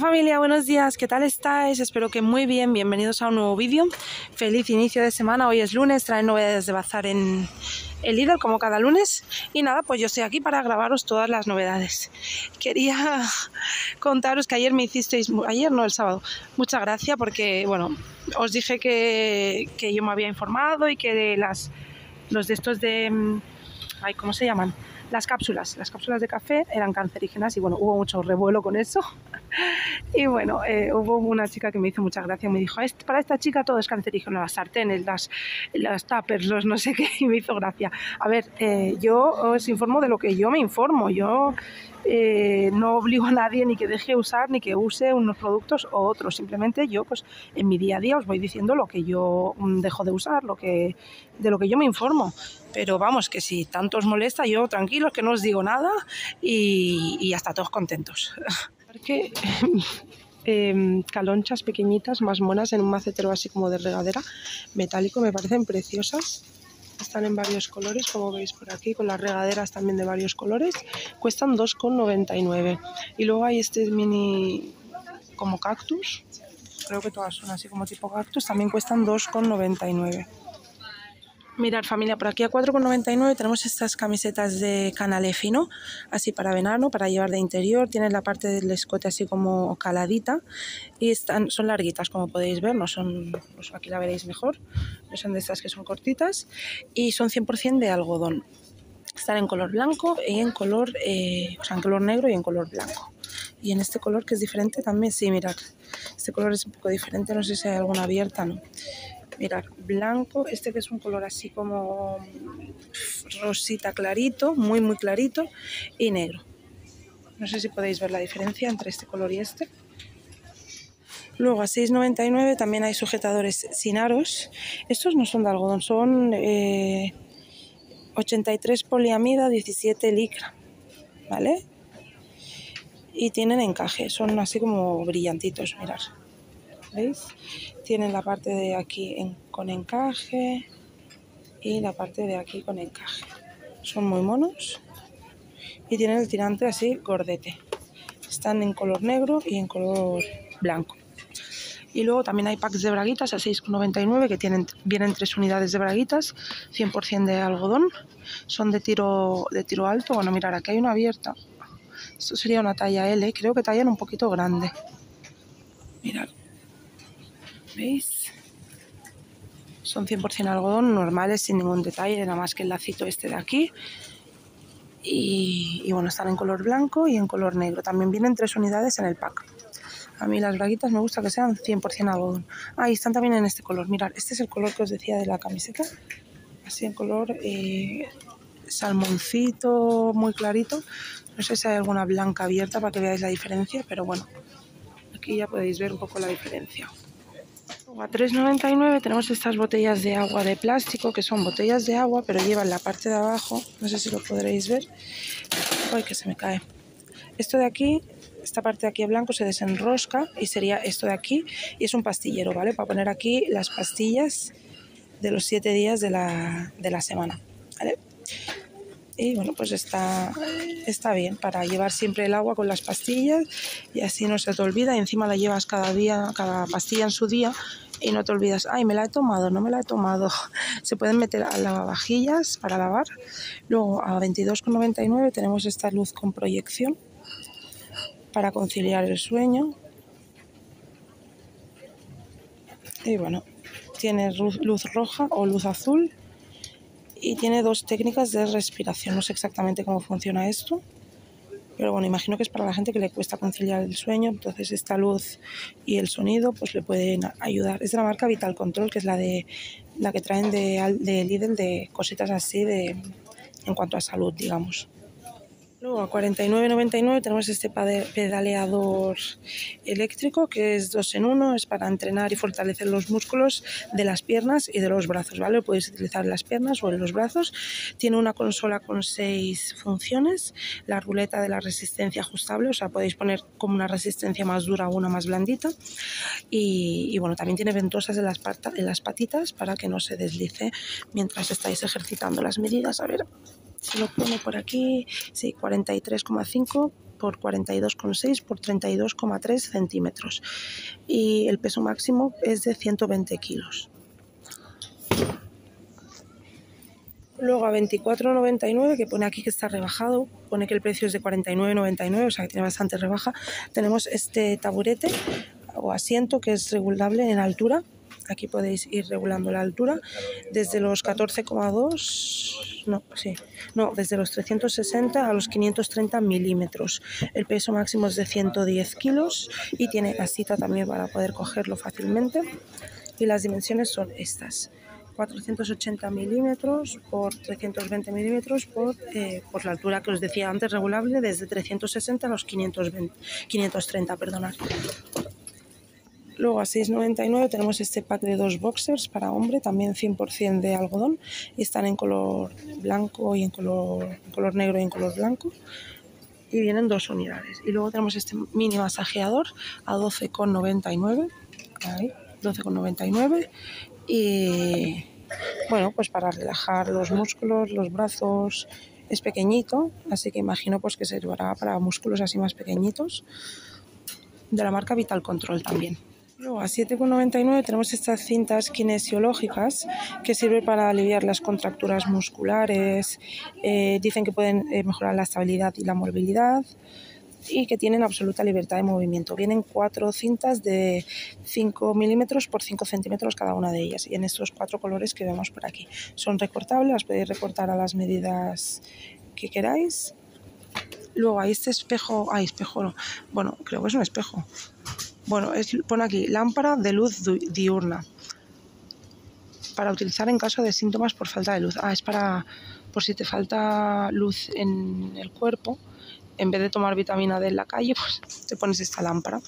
familia, buenos días, ¿qué tal estáis? Espero que muy bien, bienvenidos a un nuevo vídeo. Feliz inicio de semana, hoy es lunes, traen novedades de bazar en el líder como cada lunes. Y nada, pues yo estoy aquí para grabaros todas las novedades. Quería contaros que ayer me hicisteis, ayer no, el sábado, muchas gracias porque, bueno, os dije que, que yo me había informado y que las, los de estos de, mm, ay, ¿cómo se llaman? Las cápsulas, las cápsulas de café eran cancerígenas y bueno, hubo mucho revuelo con eso. Y bueno, eh, hubo una chica que me hizo mucha gracia, me dijo, para esta chica todo es cancerígeno, las sartenes, las, las los no sé qué, y me hizo gracia. A ver, eh, yo os informo de lo que yo me informo, yo eh, no obligo a nadie ni que deje usar ni que use unos productos o otros, simplemente yo pues en mi día a día os voy diciendo lo que yo mm, dejo de usar, lo que, de lo que yo me informo. Pero vamos, que si tanto os molesta, yo tranquilos, que no os digo nada y, y hasta todos contentos. que em, calonchas pequeñitas, más monas, en un macetero así como de regadera, metálico, me parecen preciosas. Están en varios colores, como veis por aquí, con las regaderas también de varios colores. Cuestan 2,99. Y luego hay este mini como cactus. Creo que todas son así como tipo cactus. También cuestan 2,99. Mirar familia, por aquí a 4,99 tenemos estas camisetas de canale fino, así para verano, para llevar de interior. Tienen la parte del escote así como caladita y están, son larguitas como podéis ver, no son, pues aquí la veréis mejor, no son de estas que son cortitas y son 100% de algodón. Están en color blanco y en color, eh, o sea, en color negro y en color blanco. Y en este color que es diferente también, sí, mirad, este color es un poco diferente, no sé si hay alguna abierta, no. Mirar, blanco, este que es un color así como rosita clarito, muy muy clarito, y negro. No sé si podéis ver la diferencia entre este color y este. Luego a 6,99 también hay sujetadores sin aros. Estos no son de algodón, son 83 eh, poliamida, 17 licra. ¿Vale? Y tienen encaje, son así como brillantitos, mirar. ¿Veis? Tienen la parte de aquí con encaje y la parte de aquí con encaje. Son muy monos y tienen el tirante así gordete. Están en color negro y en color blanco. Y luego también hay packs de braguitas a 6,99 que vienen tres unidades de braguitas, 100% de algodón. Son de tiro, de tiro alto. Bueno, mirar, aquí hay una abierta. Esto sería una talla L, creo que tallan un poquito grande. Mirad, ¿Veis? Son 100% algodón, normales, sin ningún detalle, nada más que el lacito este de aquí. Y, bueno, están en color blanco y en color negro. También vienen tres unidades en el pack. A mí las braguitas me gusta que sean 100% algodón. Ah, y están también en este color. Mirad, este es el color que os decía de la camiseta. Así en color eh, salmoncito, muy clarito. No sé si hay alguna blanca abierta para que veáis la diferencia, pero bueno, aquí ya podéis ver un poco la diferencia. A 3,99 tenemos estas botellas de agua de plástico, que son botellas de agua, pero llevan la parte de abajo, no sé si lo podréis ver. Ay, que se me cae. Esto de aquí, esta parte de aquí blanco se desenrosca y sería esto de aquí, y es un pastillero, ¿vale? Para poner aquí las pastillas de los 7 días de la, de la semana, ¿vale? Y bueno pues está, está bien para llevar siempre el agua con las pastillas y así no se te olvida y encima la llevas cada día, cada pastilla en su día y no te olvidas, ay, me la he tomado, no me la he tomado. Se pueden meter a lavavajillas para lavar. Luego a 22,99 tenemos esta luz con proyección para conciliar el sueño. Y bueno, tiene luz roja o luz azul y tiene dos técnicas de respiración. No sé exactamente cómo funciona esto, pero bueno, imagino que es para la gente que le cuesta conciliar el sueño, entonces esta luz y el sonido pues le pueden ayudar. Es de la marca Vital Control, que es la de la que traen de, de Lidl de cositas así de en cuanto a salud, digamos. Luego a 49,99 tenemos este pedaleador eléctrico que es dos en uno, es para entrenar y fortalecer los músculos de las piernas y de los brazos, ¿vale? Lo puedes utilizar en las piernas o en los brazos. Tiene una consola con seis funciones, la ruleta de la resistencia ajustable, o sea, podéis poner como una resistencia más dura o una más blandita. Y, bueno, también tiene ventosas en las, en las patitas para que no se deslice mientras estáis ejercitando las medidas. A ver, se lo pone por aquí, sí, 43,5 por 42,6 por 32,3 centímetros y el peso máximo es de 120 kilos. Luego a 24,99, que pone aquí que está rebajado, pone que el precio es de 49,99, o sea que tiene bastante rebaja. Tenemos este taburete o asiento que es regulable en altura. Aquí podéis ir regulando la altura desde los 14,2, no, sí, no, desde los 360 a los 530 milímetros. El peso máximo es de 110 kilos y tiene la cita también para poder cogerlo fácilmente. Y las dimensiones son estas. 480 milímetros por 320 milímetros por, eh, por la altura que os decía antes regulable desde 360 a los 520, 530 perdonad. Luego a 6,99 tenemos este pack de dos boxers para hombre, también 100% de algodón y están en color blanco y en color, en color negro y en color blanco y vienen dos unidades. Y luego tenemos este mini masajeador a 12,99. Ahí, 12,99 y bueno, pues para relajar los músculos, los brazos, es pequeñito, así que imagino pues que servirá para músculos así más pequeñitos, de la marca Vital Control también. Luego a 7,99 tenemos estas cintas kinesiológicas que sirven para aliviar las contracturas musculares, eh, dicen que pueden eh, mejorar la estabilidad y la movilidad, y que tienen absoluta libertad de movimiento. Vienen cuatro cintas de 5 milímetros por 5 centímetros cada una de ellas y en estos cuatro colores que vemos por aquí. Son recortables, las podéis recortar a las medidas que queráis. Luego hay este espejo, hay espejo no, bueno, creo que es un espejo. Bueno, pone aquí lámpara de luz diurna para utilizar en caso de síntomas por falta de luz. Ah, es para por si te falta luz en el cuerpo, en vez de tomar vitamina D en la calle, pues te pones esta lámpara.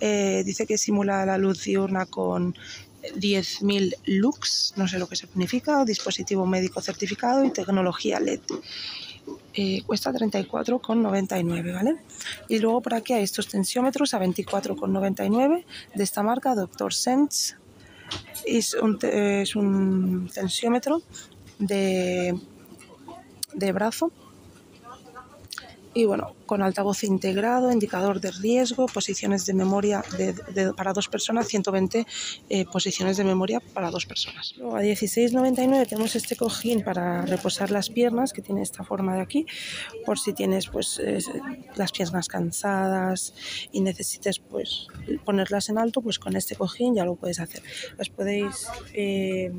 Eh, dice que simula la luz diurna con 10.000 lux, no sé lo que significa, dispositivo médico certificado y tecnología LED. Eh, cuesta 34,99, ¿vale? Y luego por aquí hay estos tensiómetros a 24,99 de esta marca, Dr. Sense. Es un, es un tensiómetro de, de brazo y bueno, con altavoz integrado, indicador de riesgo, posiciones de memoria para dos personas, 120 eh, posiciones de memoria para dos personas. Luego a 16,99 tenemos este cojín para reposar las piernas que tiene esta forma de aquí, por si tienes pues las piernas cansadas y necesites pues ponerlas en alto, pues con este cojín ya lo puedes hacer. Las podéis eh,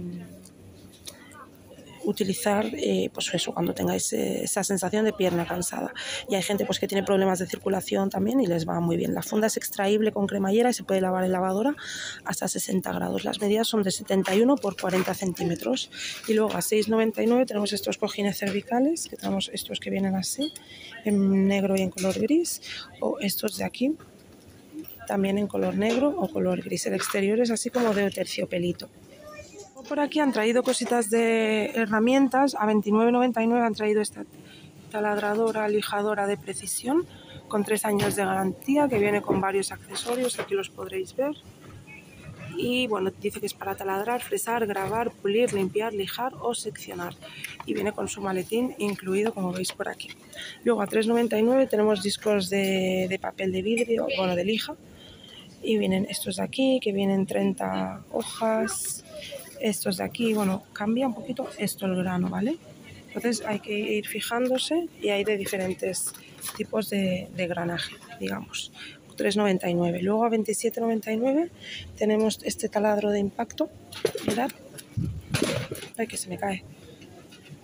utilizar eh, pues eso cuando tengáis eh, esa sensación de pierna cansada. Y hay gente pues que tiene problemas de circulación también y les va muy bien. La funda es extraíble con cremallera y se puede lavar en lavadora hasta 60 grados. Las medidas son de 71 por 40 centímetros. Y luego a 6,99 tenemos estos cojines cervicales que tenemos estos que vienen así en negro y en color gris o estos de aquí también en color negro o color gris. El exterior es así como de terciopelito por aquí han traído cositas de herramientas. A 29,99 han traído esta taladradora lijadora de precisión con tres años de garantía que viene con varios accesorios. Aquí los podréis ver. Y bueno, dice que es para taladrar, fresar, grabar, pulir, limpiar, lijar o seccionar. Y viene con su maletín incluido, como veis por aquí. Luego a 3,99 tenemos discos de, de papel de vidrio, bueno, de lija. Y vienen estos de aquí, que vienen 30 hojas, estos de aquí, bueno, cambia un poquito esto el grano, ¿vale? Entonces hay que ir fijándose y hay de diferentes tipos de, granaje, digamos. 3,99. Luego a 27,99 tenemos este taladro de impacto. Mirad. Ay, que se me cae.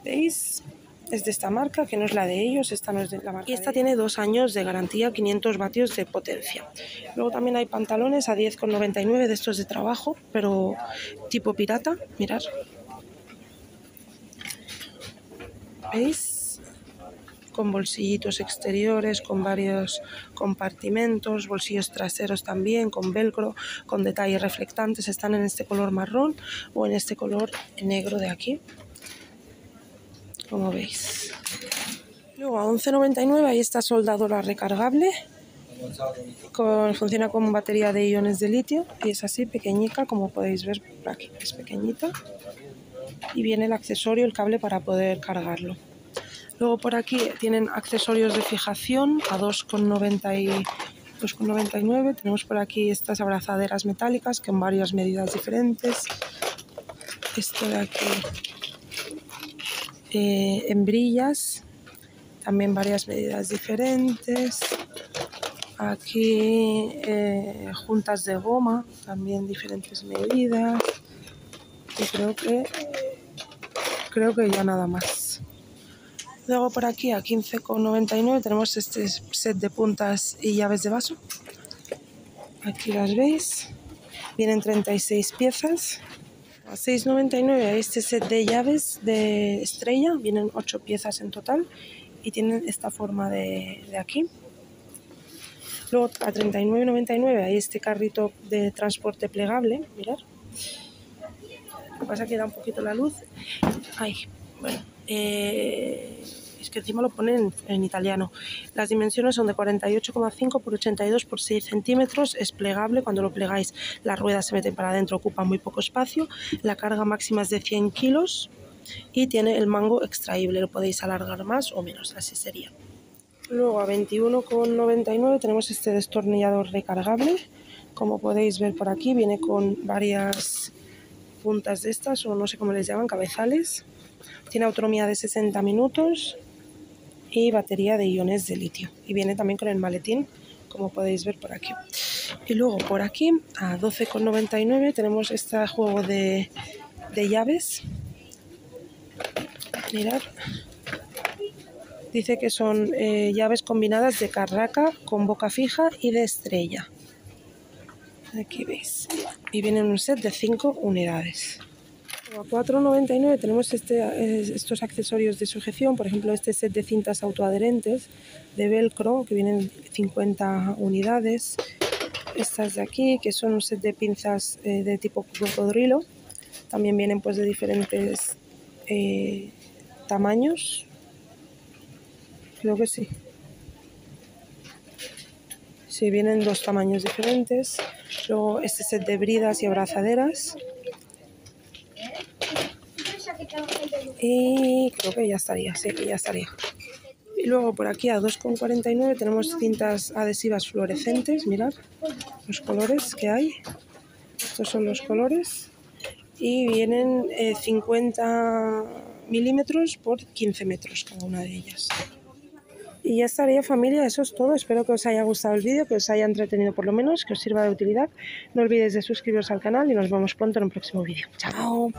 ¿Veis? Es de esta marca, que no es la de ellos, esta no es de la marca. Y esta tiene dos años de garantía, 500 vatios de potencia. Luego también hay pantalones a 10,99 de estos de trabajo, pero tipo pirata, mirad. ¿Veis? Con bolsillitos exteriores, con varios compartimentos, bolsillos traseros también, con velcro, con detalles reflectantes. Están en este color marrón o en este color negro de aquí como veis. Luego a 11,99 hay esta soldadora recargable. funciona con batería de iones de litio y es así pequeñica como podéis ver por aquí. Es pequeñita y viene el accesorio, el cable para poder cargarlo. Luego por aquí tienen accesorios de fijación a 2,99. Tenemos por aquí estas abrazaderas metálicas que en varias medidas diferentes. Esto de aquí eh, en brillas, también varias medidas diferentes. Aquí eh, juntas de goma, también diferentes medidas. Y creo que creo que ya nada más. Luego por aquí a 15,99 tenemos este set de puntas y llaves de vaso. Aquí las veis. Vienen 36 piezas. A 6,99 este set de llaves de estrella. Vienen 8 piezas en total y tienen esta forma de, aquí. Luego a 39,99 hay este carrito de transporte plegable. Mirad. Lo que pasa es que da un poquito la luz. Ay, bueno. Eh, es que encima lo ponen en, italiano. Las dimensiones son de 48,5 por 82 por 6 centímetros. Es plegable. Cuando lo plegáis, las ruedas se meten para adentro, ocupa muy poco espacio. La carga máxima es de 100 kilos y tiene el mango extraíble. Lo podéis alargar más o menos, así sería. Luego a 21,99 tenemos este destornillador recargable. Como podéis ver por aquí, viene con varias puntas de estas, o no sé cómo les llaman, cabezales. Tiene autonomía de 60 minutos y batería de iones de litio. Y viene también con el maletín, como podéis ver por aquí. Y luego por aquí, a 12,99, tenemos este juego de, de llaves. Mirad. Dice que son eh, llaves combinadas de carraca con boca fija y de estrella. Aquí veis. Y viene en un set de 5 unidades. A 4,99 tenemos este, estos accesorios de sujeción, por ejemplo este set de cintas autoadherentes de velcro que vienen 50 unidades. Estas de aquí que son un set de pinzas eh, de tipo cocodrilo. También vienen pues de diferentes eh, tamaños. Creo que sí. Sí, vienen dos tamaños diferentes. Luego este set de bridas y abrazaderas. Y creo que ya estaría, sí, ya estaría. Y luego por aquí a 2,49 tenemos cintas adhesivas fluorescentes, mirad los colores que hay. Estos son los colores. Y vienen 50 eh, milímetros por 15 metros cada una de ellas. Y ya estaría familia, eso es todo. Espero que os haya gustado el vídeo, que os haya entretenido por lo menos, que os sirva de utilidad. No olvidéis de suscribiros al canal y nos vemos pronto en un próximo vídeo. ¡Chao!